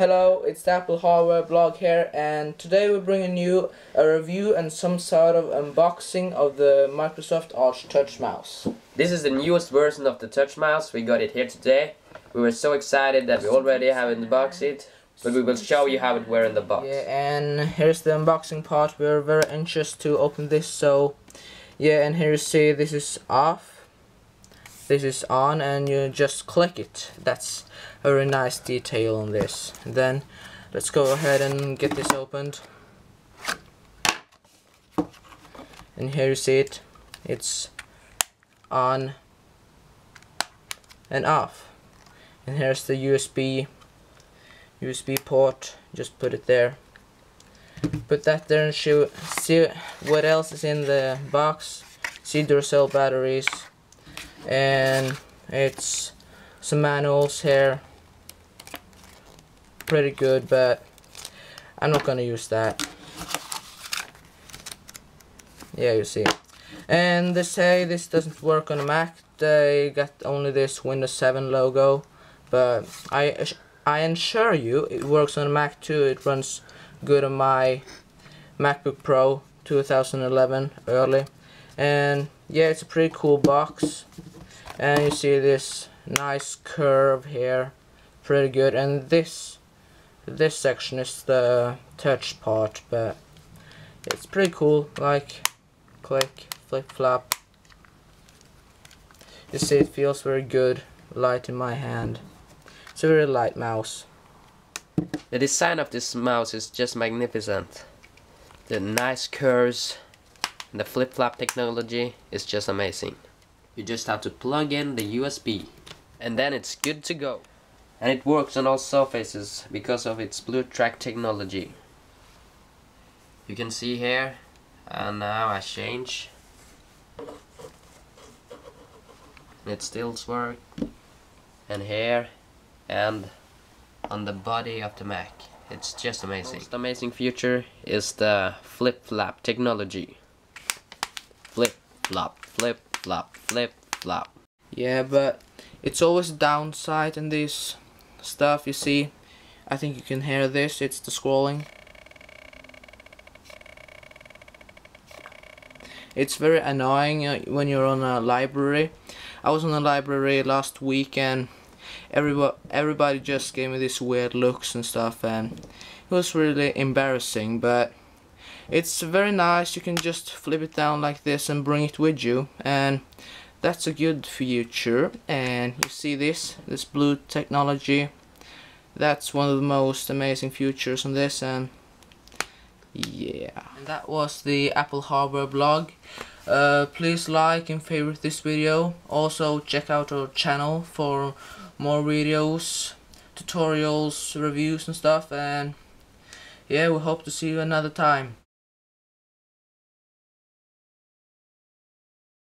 Hello, it's the Apple Hardware blog here, and today we're bringing you a review and some sort of unboxing of the Microsoft Arc Touch Mouse. This is the newest version of the Touch Mouse. We got it here today. We were so excited that we already have unboxed it, but we will show you how it were in the box. Yeah, and here's the unboxing part. We're very anxious to open this, so yeah, and here you see this is off this is on and you just click it. That's a very nice detail on this. And then let's go ahead and get this opened. And here you see it. It's on and off. And here's the USB USB port. Just put it there. Put that there and see what else is in the box. See Duracell batteries and it's some manuals here. Pretty good but I'm not gonna use that. Yeah you see. And they say this doesn't work on a Mac. They got only this Windows 7 logo but I I assure you it works on a Mac too. It runs good on my MacBook Pro 2011 early. And yeah it's a pretty cool box and you see this nice curve here pretty good. And this this section is the touch part but it's pretty cool. Like click flip flop you see it feels very good. Light in my hand. It's a very light mouse. The design of this mouse is just magnificent. The nice curves the flip-flop technology is just amazing. You just have to plug in the USB and then it's good to go. And it works on all surfaces because of its BlueTrack technology. You can see here and now I change. It still works and here and on the body of the Mac. It's just amazing. Most amazing feature is the flip-flop technology Flip-flop, flip, flop, flip, Yeah, but it's always downside in this stuff, you see. I think you can hear this, it's the scrolling. It's very annoying uh, when you're on a library. I was on a library last week and everybody, everybody just gave me these weird looks and stuff and it was really embarrassing, but it's very nice you can just flip it down like this and bring it with you and that's a good feature and you see this this blue technology. That's one of the most amazing features on this and yeah. And that was the Apple Hardware blog. Uh, please like and favorite this video. Also check out our channel for more videos tutorials reviews and stuff. And yeah we hope to see you another time